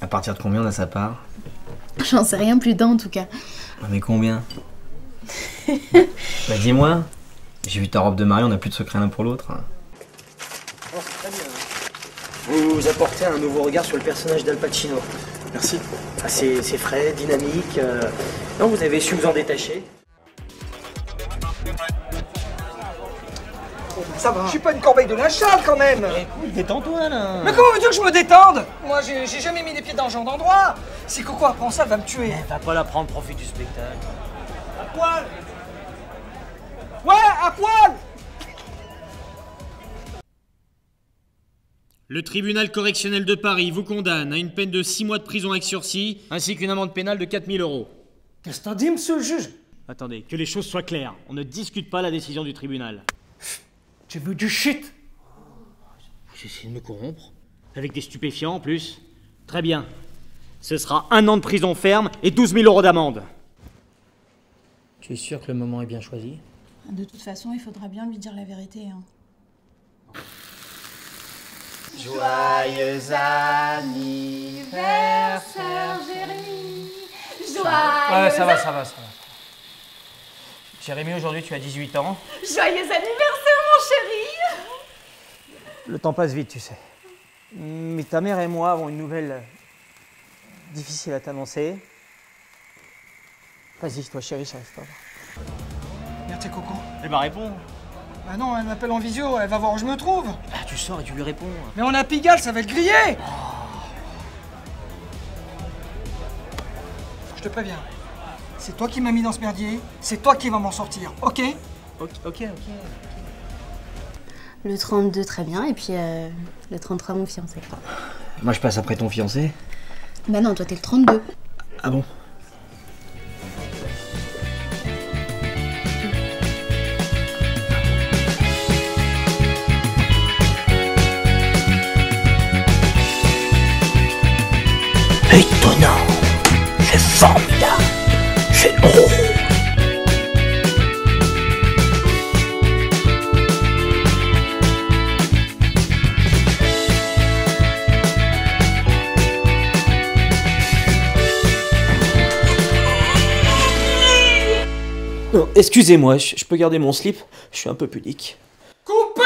À partir de combien on a sa part? J'en sais rien plus d'un en tout cas. Ah, Mais combien? Bah dis-moi. J'ai vu ta robe de mariée, on n'a plus de secret l'un pour l'autre. Vous apportez un nouveau regard sur le personnage d'Al Pacino. Merci. Ah, c'est frais, dynamique. euh, Non, vous avez su vous en détacher. Ça va. Je suis pas une corbeille de lynchade quand même. Écoute, détends-toi là. Mais comment veux-tu que je me détende? Moi, j'ai jamais mis les pieds dans ce genre d'endroit. Si Coco apprend ça, elle va me tuer. Va pas la prendre profit du spectacle. À poil Ouais, à poil Le tribunal correctionnel de Paris vous condamne à une peine de 6 mois de prison avec sursis, ainsi qu'une amende pénale de 4000 euros. Qu'est-ce que t'as dit, monsieur le juge? Attendez, que les choses soient claires. On ne discute pas la décision du tribunal. J'ai vu du shit? Vous essayez de me corrompre Avec des stupéfiants en plus Très bien. Ce sera un an de prison ferme et 12 000 euros d'amende. Tu es sûr que le moment est bien choisi? De toute façon, il faudra bien lui dire la vérité. Hein. Joyeux anniversaire Ouais, ça va, ça va, ça va. Jérémy, aujourd'hui tu as 18 ans. Joyeux anniversaire, mon chéri Le temps passe vite, tu sais. Mais ta mère et moi avons une nouvelle difficile à t'annoncer. Vas-y, toi chérie, j'arrive pas. Merde, c'est Coco. Eh ben réponds. Bah non, elle m'appelle en visio, elle va voir où je me trouve. Bah, tu sors et tu lui réponds. Mais on a Pigalle, ça va être grillé Je te préviens. C'est toi qui m'as mis dans ce merdier, c'est toi qui vas m'en sortir, ok? Ok, ok, ok. Le 32, très bien. Et puis euh, le 33, mon fiancé. Moi je passe après ton fiancé. Bah non, toi t'es le 32. Ah bon? Étonnant, c'est formidable, c'est drôle. Non, excusez-moi, je, peux garder mon slip? Je suis un peu pudique. Coupé